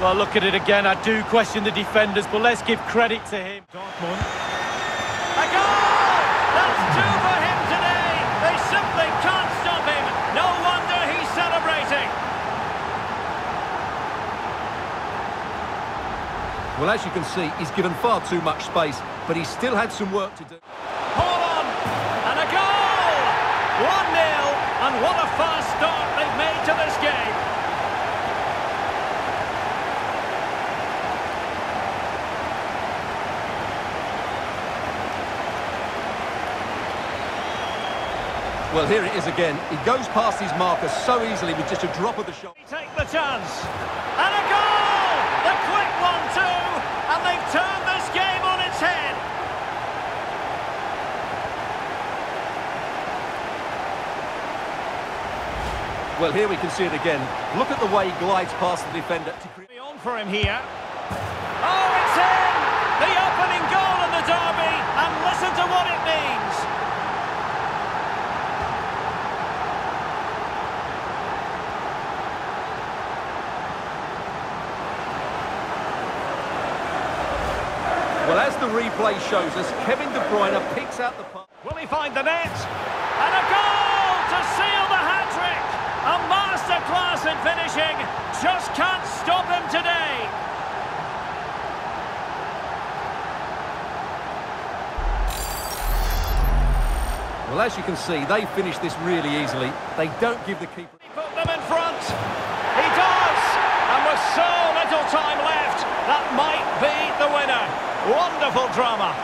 Well, look at it again. I do question the defenders, but let's give credit to him. Dortmund. A goal! That's two for him today. They simply can't stop him. No wonder he's celebrating. Well, as you can see, he's given far too much space, but he still had some work to do. Hold on. And a goal! 1-0. And what a fast start they've made to this game. Well, here it is again. He goes past his marker so easily with just a drop of the shot. Take the chance. And a goal! The quick one too. And they've turned this game on its head. Well, here we can see it again. Look at the way he glides past the defender. to on for him here. Oh, it's in! The opening goal in the derby. And listen to what it means. Well, as the replay shows us, Kevin De Bruyne picks out the pass. Will he find the net? And a goal to seal the hat-trick! A masterclass in finishing. Just can't stop him today. Well, as you can see, they finish this really easily. They don't give the keeper... He put them in front. He does! And with so little time left, that might the winner. Wonderful drama.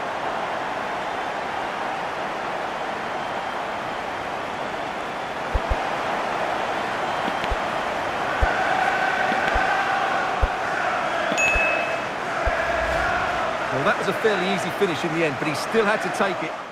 Well, that was a fairly easy finish in the end, but he still had to take it.